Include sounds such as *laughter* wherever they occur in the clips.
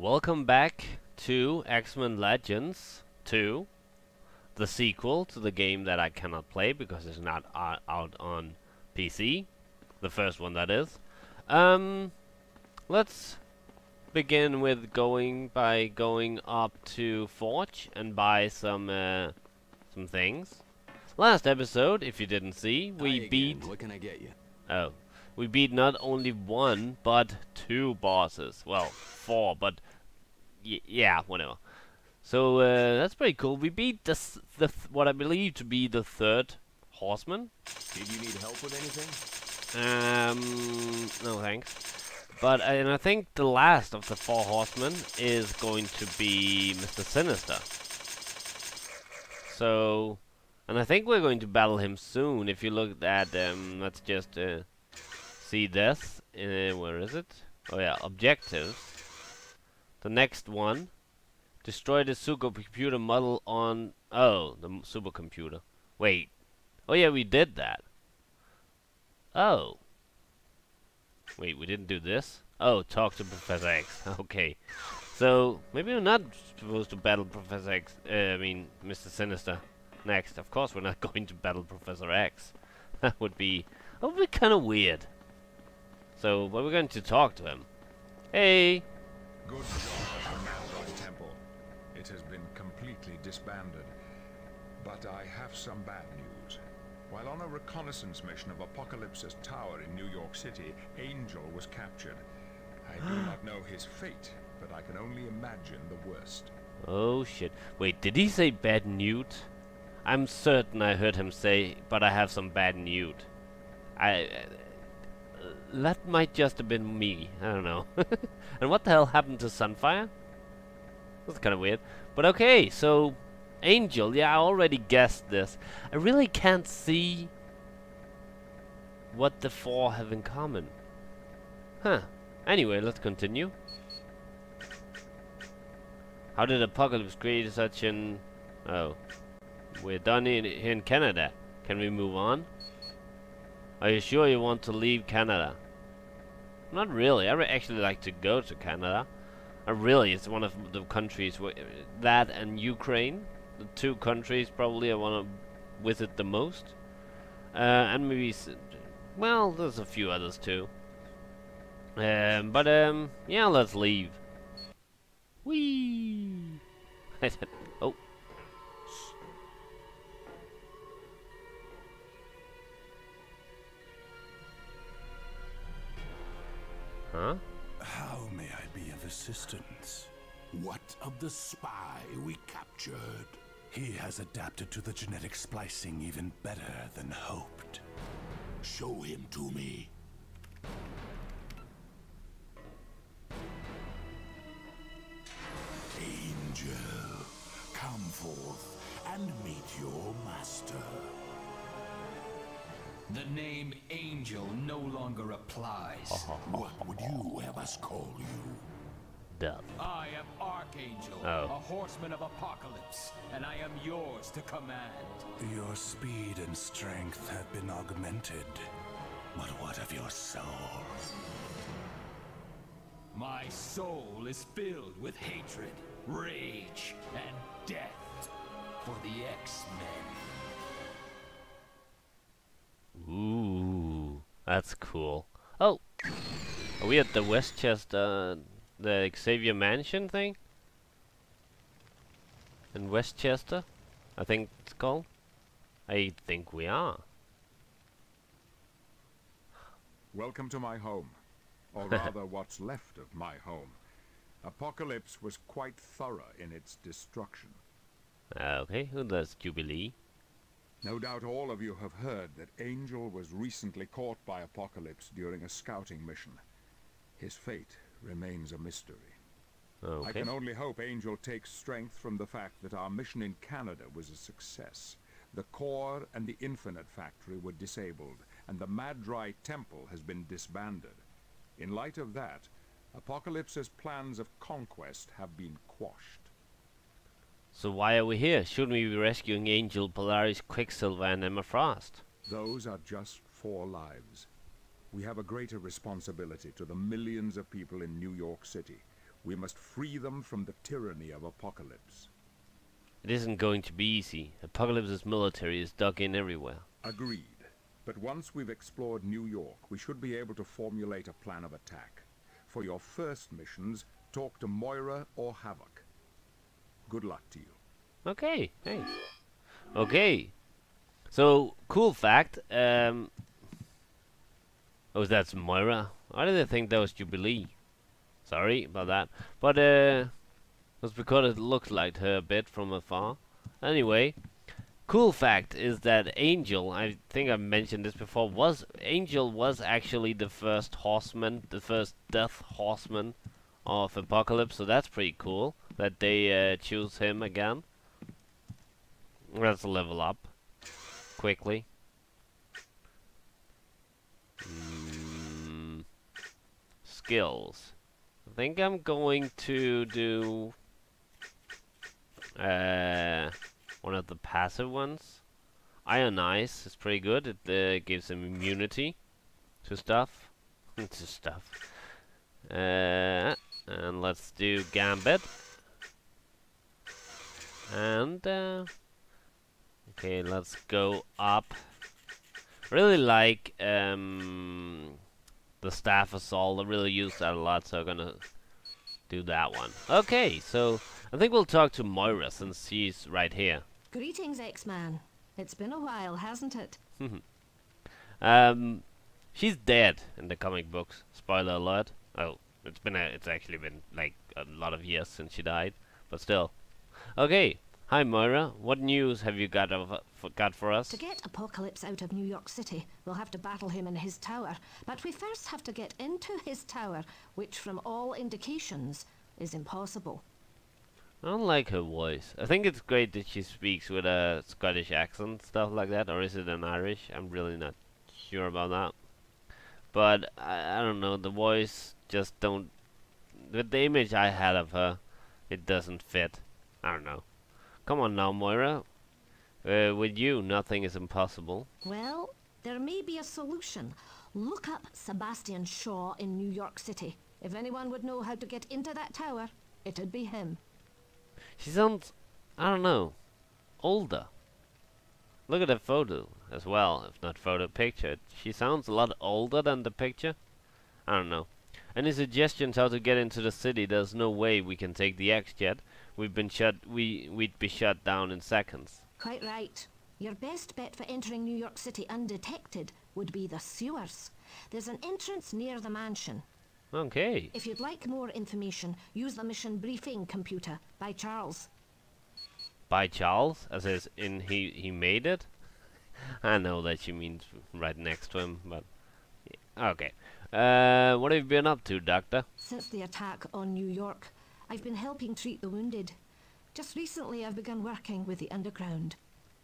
Welcome back to X-Men Legends 2, the sequel to the game that I cannot play because it's not out on PC, the first one that is. Um, let's begin with going by going up to Forge and buy some uh, some things. Last episode, if you didn't see, we Hi again. beat What can I get you? Oh. We beat not only one, but two bosses. Well, four, but yeah, whatever. So uh, that's pretty cool. We beat the the th what I believe to be the third horseman. Did you need help with anything? Um, no thanks. But uh, and I think the last of the four horsemen is going to be Mr. Sinister. So, and I think we're going to battle him soon. If you look at um, let's just uh, see this. Uh, where is it? Oh yeah, objectives. The next one, destroy the supercomputer model on. Oh, the supercomputer. Wait. Oh yeah, we did that. Oh. Wait, we didn't do this? Oh, talk to Professor X. *laughs* okay. So, maybe we're not supposed to battle Professor X, uh, I mean, Mr. Sinister next. Of course we're not *laughs* going to battle Professor X. *laughs* that would be, that would be kind of weird. So, but we're going to talk to him. Hey! Good job at the Temple. It has been completely disbanded. But I have some bad news. While on a reconnaissance mission of Apocalypse's tower in New York City, Angel was captured. I do *gasps* not know his fate, but I can only imagine the worst. Oh shit. Wait, did he say bad newt? I'm certain I heard him say, but I have some bad newt. I... Uh, that might just have been me. I don't know. *laughs* and what the hell happened to Sunfire? That's kind of weird. But okay, so... Angel, yeah, I already guessed this. I really can't see... what the four have in common. Huh. Anyway, let's continue. How did Apocalypse create such an... Oh. We're done in, in Canada. Can we move on? Are you sure you want to leave Canada? Not really. I re actually like to go to Canada. I really, it's one of the countries where... That and Ukraine. The two countries probably I want to visit the most. Uh, and maybe... Well, there's a few others too. Um, but um, yeah, let's leave. Whee! *laughs* Huh? How may I be of assistance? What of the spy we captured? He has adapted to the genetic splicing even better than hoped. Show him to me. Angel, come forth and meet your master. The name Angel no longer applies. Uh-huh. What would you have us call you? Death. I am Archangel, Oh. a horseman of apocalypse, and I am yours to command. Your speed and strength have been augmented. But what of your soul? My soul is filled with hatred, rage, and death for the X-Men. Ooh, that's cool. Oh, are we at the Westchester, the Xavier Mansion thing? In Westchester, I think it's called. I think we are. Welcome to my home. Or *laughs* rather, what's left of my home. Apocalypse was quite thorough in its destruction. Okay, who does Jubilee? No doubt all of you have heard that Angel was recently caught by Apocalypse during a scouting mission. His fate remains a mystery. I can only hope Angel takes strength from the fact that our mission in Canada was a success. The core and the Infinite Factory were disabled, and the Madri Temple has been disbanded. In light of that, Apocalypse's plans of conquest have been quashed. So why are we here? Shouldn't we be rescuing Angel, Polaris, Quicksilver, and Emma Frost? Those are just four lives. We have a greater responsibility to the millions of people in New York City. We must free them from the tyranny of Apocalypse. It isn't going to be easy. Apocalypse's military is dug in everywhere. Agreed. But once we've explored New York, we should be able to formulate a plan of attack. For your first missions, talk to Moira or Havoc. Good luck to you. Okay, hey. Okay. So, cool fact. Um. Oh, that's Moira. I didn't think that was Jubilee. Sorry about that. But, uh. It's because it looks like her a bit from afar. Anyway. Cool fact is that Angel, I think I mentioned this before, was Angel was actually the first horseman, the first death horseman of Apocalypse, so that's pretty cool that they uh, choose him again. Let's level up quickly. Mm, skills. I think I'm going to do uh, one of the passive ones. Ionize is pretty good. It uh, gives him immunity to stuff. *laughs* to stuff. Uh, and let's do Gambit. And uh, okay, let's go up. Really like um, the staff assault. I really use that a lot, so I'm gonna do that one. Okay, so I think we'll talk to Moira since she's right here. Greetings, X-Man. It's been a while, hasn't it? Um, she's dead in the comic books. Spoiler alert. Oh, it's been a, it's actually been like a lot of years since she died, but still. Okay. Hi Moira. What news have you got of, for, got for us? To get Apocalypse out of New York City, we'll have to battle him in his tower. But we first have to get into his tower, which from all indications is impossible. I don't like her voice. I think it's great that she speaks with a Scottish accent, stuff like that, or is it an Irish? I'm really not sure about that. But I, I don't know. The voice just don't. With the image I had of her, it doesn't fit. I don't know. Come on now, Moira. Uh, with you, nothing is impossible. Well, there may be a solution. Look up Sebastian Shaw in New York City. If anyone would know how to get into that tower, it'd be him. She sounds, I don't know, older. Look at the photo as well, if not photo picture. She sounds a lot older than the picture. I don't know. Any suggestions how to get into the city? There's no way we can take the X jet. We've been shut. We we'd be shut down in seconds. Quite right. Your best bet for entering New York City undetected would be the sewers. There's an entrance near the mansion. Okay. If you'd like more information, use the mission briefing computer by Charles. By Charles, as is in he he made it. I know that she means right next to him, but yeah. okay. Uh, what have you been up to, Doctor? Since the attack on New York, I've been helping treat the wounded. Just recently, I've begun working with the underground.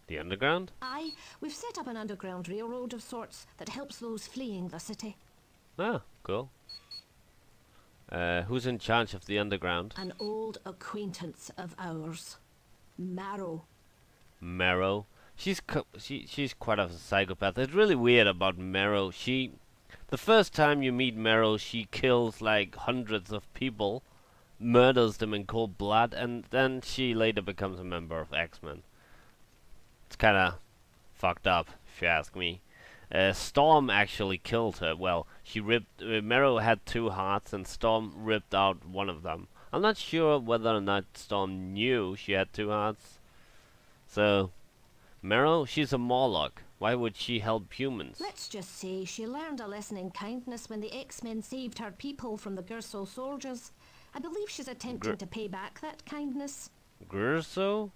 The underground? Aye, we've set up an underground railroad of sorts that helps those fleeing the city. Ah, cool. Uh, who's in charge of the underground? An old acquaintance of ours, Marrow. Marrow. She's she she's quite a psychopath. It's really weird about Marrow. She, the first time you meet Marrow, she kills like hundreds of people, murders them in cold blood, and then she later becomes a member of X Men. It's kind of fucked up, if you ask me. Uh, Storm actually killed her. Well, she ripped. Uh, Marrow had two hearts, and Storm ripped out one of them. I'm not sure whether or not Storm knew she had two hearts. So, Marrow, she's a Morlock. Why would she help humans? Let's just say she learned a lesson in kindness when the X-Men saved her people from the Gurso soldiers. I believe she's attempting Gr- to pay back that kindness. Grurso?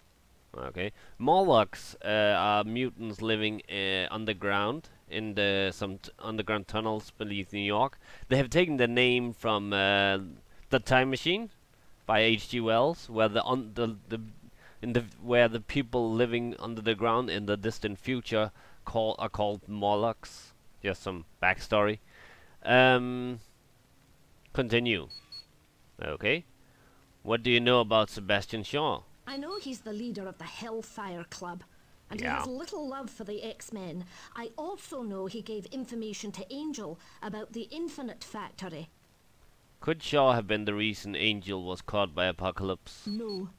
Okay. Morlocks uh, are mutants living uh, underground in the some t- underground tunnels beneath New York. They have taken the name from uh, the Time Machine by H.G. Wells, where the on the the in the where the people living under the ground in the distant future call are called Morlocks. Just some backstory. Um, continue. Okay. What do you know about Sebastian Shaw? I know he's the leader of the Hellfire Club, and Yeah. he has little love for the X-Men. I also know he gave information to Angel about the Infinite Factory. Could Shaw have been the reason Angel was caught by Apocalypse? No.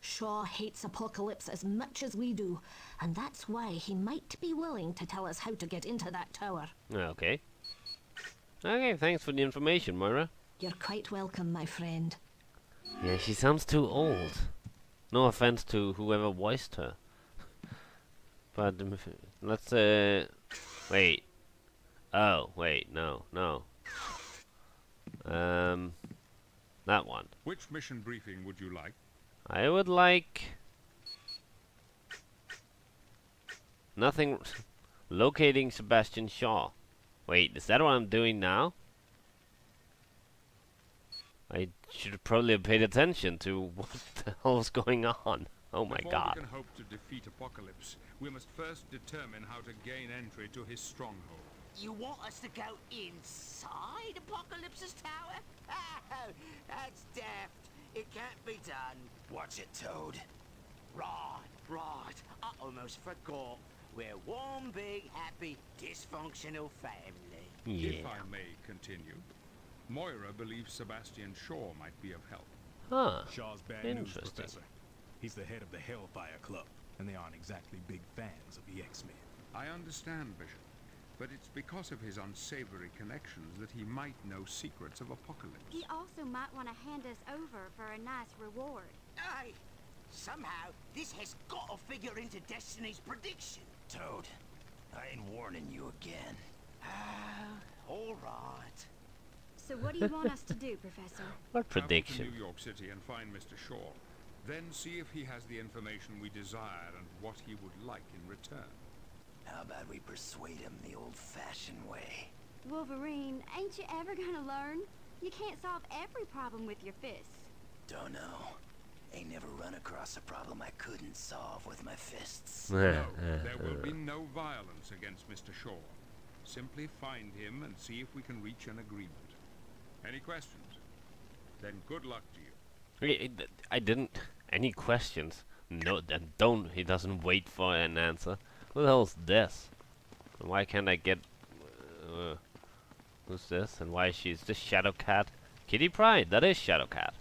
Shaw hates Apocalypse as much as we do, and that's why he might be willing to tell us how to get into that tower. Okay. Okay, thanks for the information, Moira. You're quite welcome, my friend. Yeah, she sounds too old. No offense to whoever voiced her. *laughs* but um, let's uh wait. Oh, wait, no, no. Um that one. Which mission briefing would you like? I would like nothing *laughs* locating Sebastian Shaw. Wait, is that what I'm doing now? I should have probably have paid attention to what *laughs* the hell was going on. Oh my Before god. we can hope to defeat Apocalypse, we must first determine how to gain entry to his stronghold. You want us to go inside Apocalypse's tower? Oh, *laughs* that's daft. It can't be done. Watch it, Toad. Right, right. I almost forgot. We're one big, happy, dysfunctional family. If I may continue, Moira believes Sebastian Shaw might be of help. Huh. Shaw's bad news, Interesting. Professor. He's the head of the Hellfire Club, and they aren't exactly big fans of the X-Men. I understand, Bishop, but it's because of his unsavory connections that he might know secrets of Apocalypse. He also might want to hand us over for a nice reward. Aye. Somehow, this has got to figure into Destiny's prediction. Toad, I ain't warning you again. Oh, all right. So what do you want us to do, Professor? *laughs* What Travel prediction? to New York City and find Mr. Shaw. Then see if he has the information we desire and what he would like in return. How about we persuade him the old-fashioned way? Wolverine, ain't you ever gonna learn? You can't solve every problem with your fists. Don't know. Ain't never run across a problem I couldn't solve with my fists. *laughs* No, *laughs* there will be no violence against Mr. Shaw. Simply find him and see if we can reach an agreement. Any questions? Then good luck to you. I- didn't. Any questions? No, then don't. He doesn't wait for an answer. Who the hell's this? And why can't I get? Uh, who's this? And why is she? Is this Shadowcat? Kitty Pryde. That is Shadow Cat.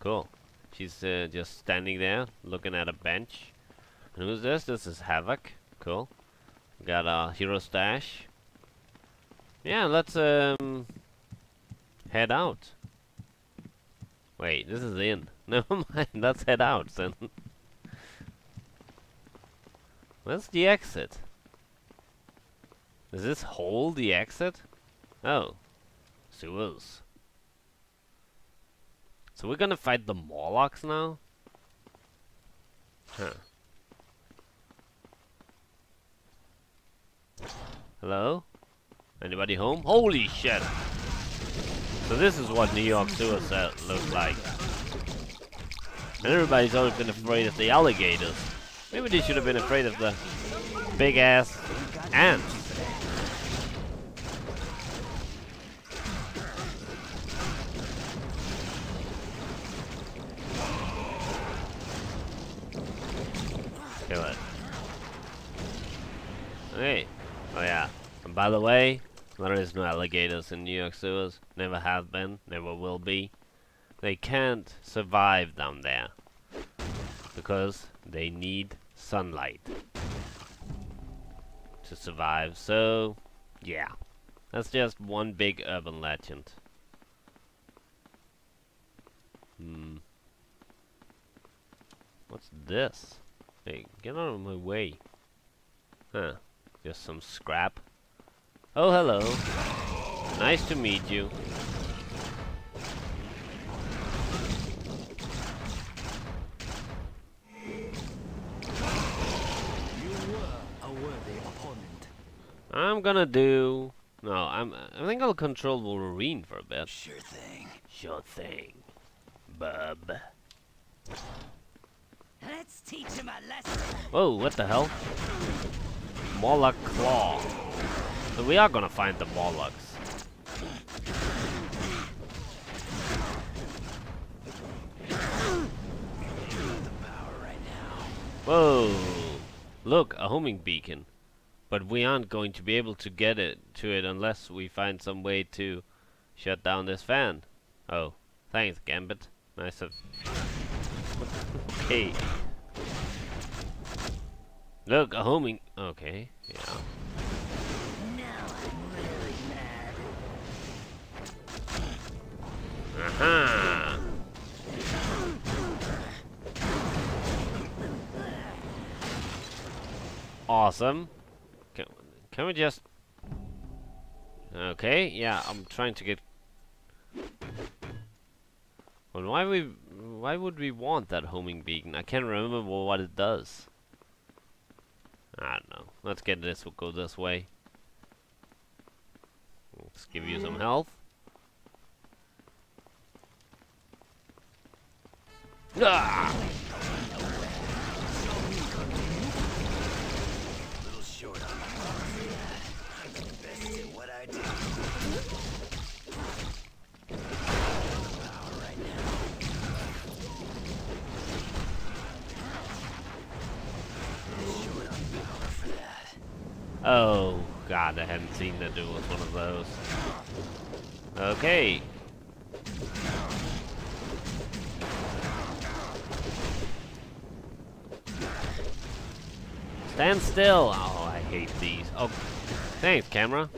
Cool. She's uh, just standing there, looking at a bench. And who's this? This is Havoc. Cool. Got a hero stash. Yeah, let's um head out. Wait, this is in. *laughs* Never mind, let's head out then. Where's the exit? Is this hole the exit? Oh. Sewers. So we're gonna fight the Morlocks now? Huh. Hello? Anybody home? Holy shit! So this is what New York sewer looks like. And everybody's always been afraid of the alligators. Maybe they should have been afraid of the big ass ants. Kill it. Hey. Oh yeah. And by the way, there is no alligators in New York sewers. Never have been. Never will be. They can't survive down there. Because they need sunlight. To survive. So, yeah. That's just one big urban legend. Hmm. What's this? Hey, get out of my way. Huh. Just some scrap. Oh, hello. Nice to meet you. You were a worthy opponent. I'm gonna do... No, I'm. I think I'll control Wolverine for a bit. Sure thing. Sure thing, bub. Let's teach him a lesson. Whoa, what the hell? Moloch Claw. So we are gonna find the now. Whoa! Look, a homing beacon. But we aren't going to be able to get it to it unless we find some way to shut down this fan. Oh, thanks, Gambit. Nice of. okay. Look, a homing. Okay, yeah. Awesome. Can, can we just... Okay, yeah, I'm trying to get... Well, why we why would we want that homing beacon? I can't remember what it does. I don't know. Let's get this. We'll go this way. Let's give you some health. Ah! Oh, God, I hadn't seen that there was one of those. Okay. Stand still! Oh, I hate these. Oh, thanks, camera.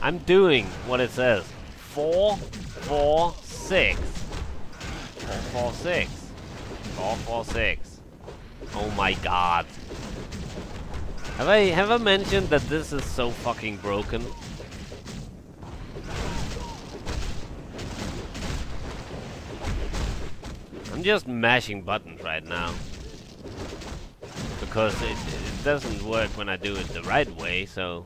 I'm doing what it says. Four, four, six. Four, four, six. Four, four, six. Oh my god. Have I have I mentioned that this is so fucking broken? I'm just mashing buttons right now. Because it, it doesn't work when I do it the right way, so...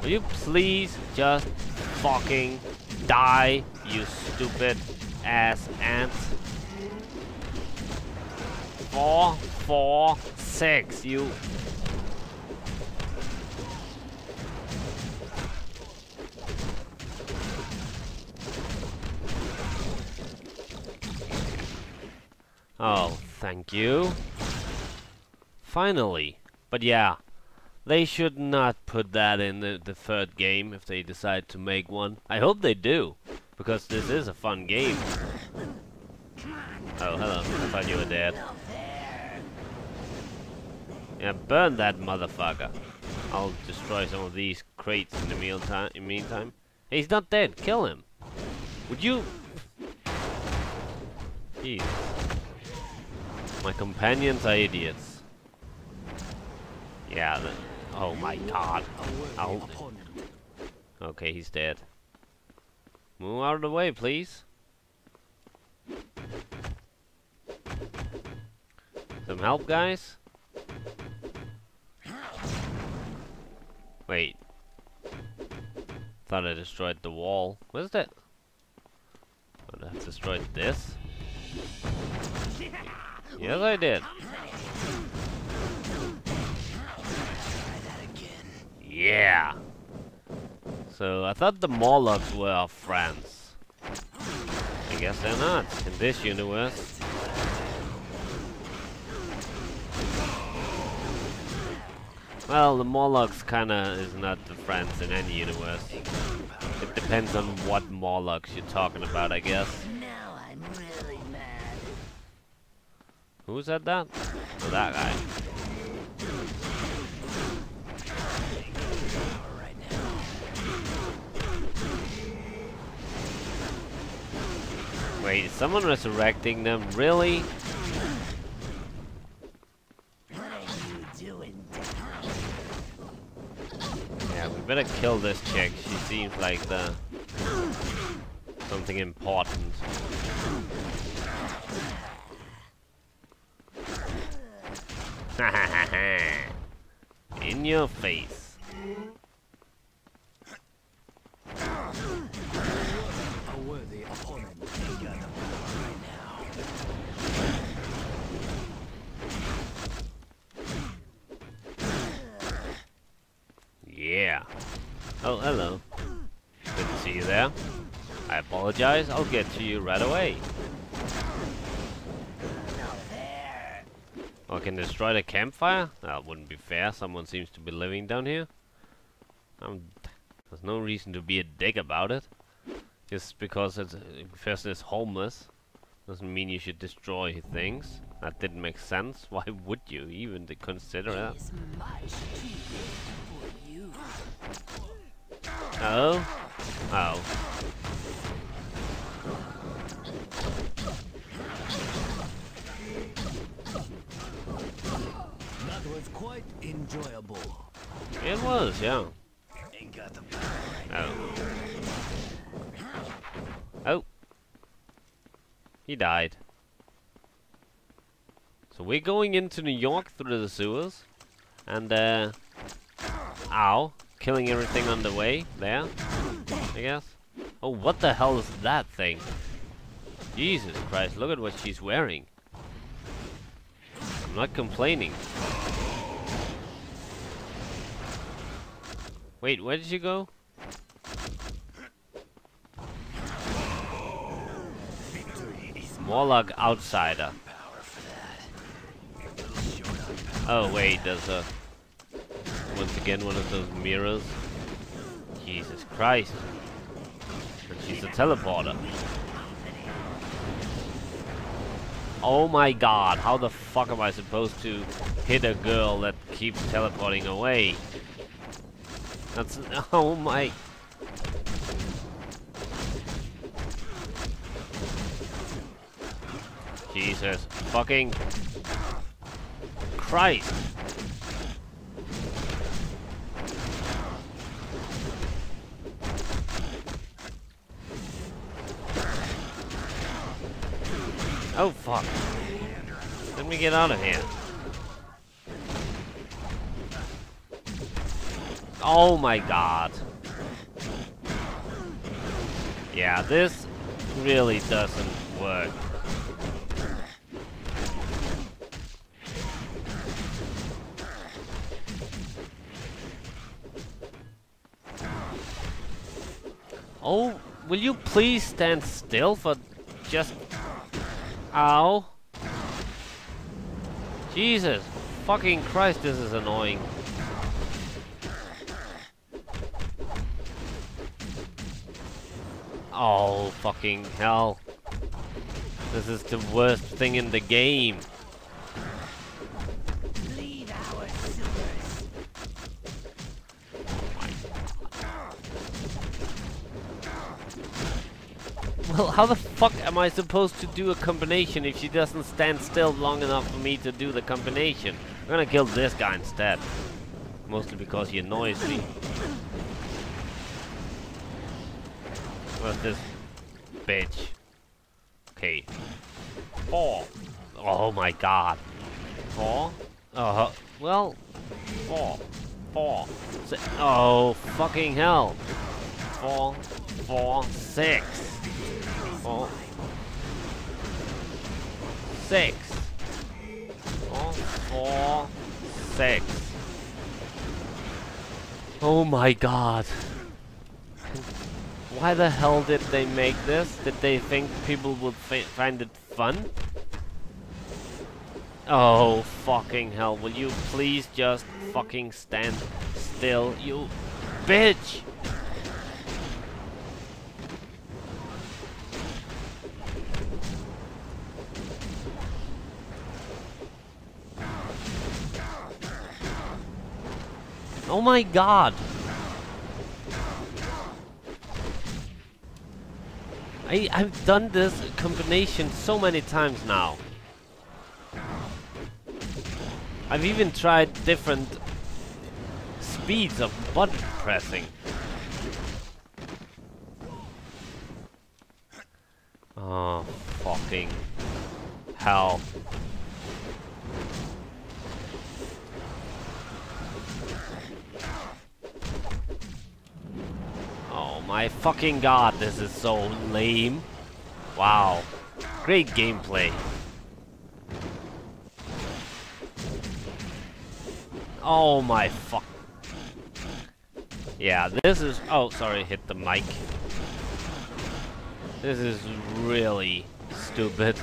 Will you please just fucking die, you stupid ass ants? Four, four, six, you... Oh, thank you. Finally. But yeah, they should not put that in the, the third game if they decide to make one. I hope they do, because this is a fun game. Oh, hello. I thought you were dead. Yeah, burn that motherfucker. I'll destroy some of these crates in the meantime. In meantime, hey, he's not dead. Kill him. Would you? Jeez. My companions are idiots. Yeah. Oh my god. Okay, he's dead. Move out of the way, please. Some help, guys? Wait. Thought I destroyed the wall. What is that? I destroyed this? Yes, I did. Yeah. So I thought the Morlocks were our friends. I guess they're not in this universe. Well, the Morlocks kinda is not the friends in any universe. It depends on what Morlocks you're talking about, I guess. Now I'm really mad. Who said that? Oh, that guy. Wait, is someone resurrecting them? Really? Better kill this chick. She seems like the something important. *laughs* In your face. A worthy opponent. You got the power right now. Yeah. Oh, hello. Good to see you there. I apologize. I'll get to you right away. Oh, I can destroy the campfire? That wouldn't be fair. Someone seems to be living down here. I'm There's no reason to be a dick about it. Just because it's, a person is homeless doesn't mean you should destroy things. That didn't make sense. *laughs* Why would you even consider that? Oh? Oh. That was quite enjoyable. It was, yeah. Ain't got the power. Oh. Oh. He died. So we're going into New York through the sewers. And, uh... Ow. Killing everything on the way. There. I guess. Oh, what the hell is that thing? Jesus Christ, look at what she's wearing. I'm not complaining. Wait, where did you go? Warlock Outsider. Oh wait, there's a... Once again one of those mirrors. Jesus Christ. And she's a teleporter. Oh my god, how the fuck am I supposed to hit a girl that keeps teleporting away? That's... *laughs* Oh my... Jesus fucking Christ. Fuck. Let me get out of here. Oh my god. Yeah, this really doesn't work. Oh, will you please stand still for just... Ow. Jesus. Fucking Christ, this is annoying. Oh, fucking hell. This is the worst thing in the game. Well, how the fuck am I supposed to do a combination if she doesn't stand still long enough for me to do the combination? I'm gonna kill this guy instead. Mostly because he annoys me. What's this bitch? Okay. Four. Oh my god. Four? Uh huh. well, four. Four. Si oh, fucking hell. Four, four, six. Four. Six. Six. Oh my god. Why the hell did they make this? Did they think people would fi find it fun? Oh, fucking hell. Will you please just fucking stand still, you bitch? Oh my god. I, I've done this combination so many times now. I've even tried different speeds of button pressing. Oh, fucking hell. Oh my fucking god, this is so lame. Wow. Great gameplay. Oh my fuck. Yeah, this is... Oh, sorry, hit the mic. This is really stupid.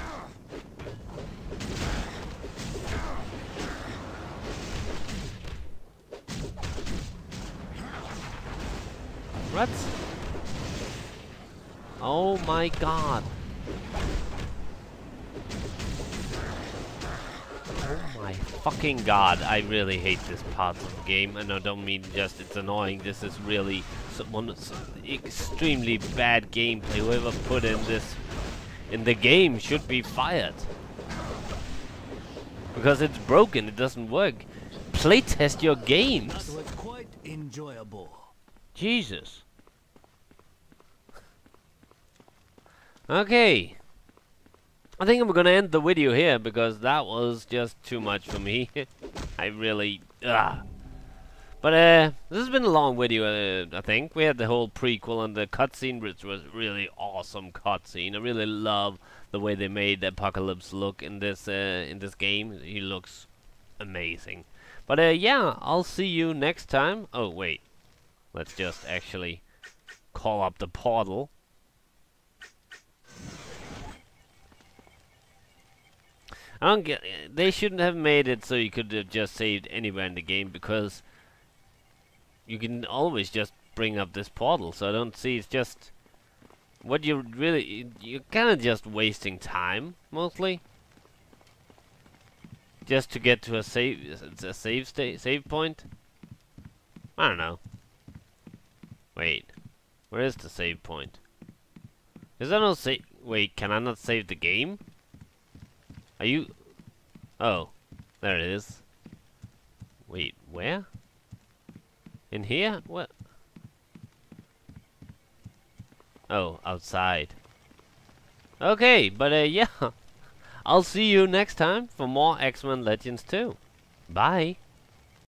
My god. Oh my fucking god, I really hate this part of the game, and I don't mean just it's annoying, this is really someone extremely bad gameplay. Whoever put in this in the game should be fired. Because it's broken, it doesn't work. Playtest your games. That was quite enjoyable. Jesus. Okay. I think I'm gonna end the video here because that was just too much for me. *laughs* I really... Ugh. But uh, this has been a long video, uh, I think. We had the whole prequel and the cutscene, which was really awesome cutscene. I really love the way they made the Apocalypse look in this uh, in this game. He looks amazing. But uh, yeah, I'll see you next time. Oh wait, let's just actually call up the portal. I don't get. They shouldn't have made it so you could have just saved anywhere in the game because you can always just bring up this portal. So I don't see. It's just what you really. You're kind of just wasting time mostly. Just to get to a save, a save state, save point. I don't know. Wait, where is the save point? Is there no save? Wait, can I not save the game? Are you? Oh, there it is. Wait, where? In here? What? Oh, outside. Okay, but uh, yeah. *laughs* I'll see you next time for more X-Men Legends 2. Bye.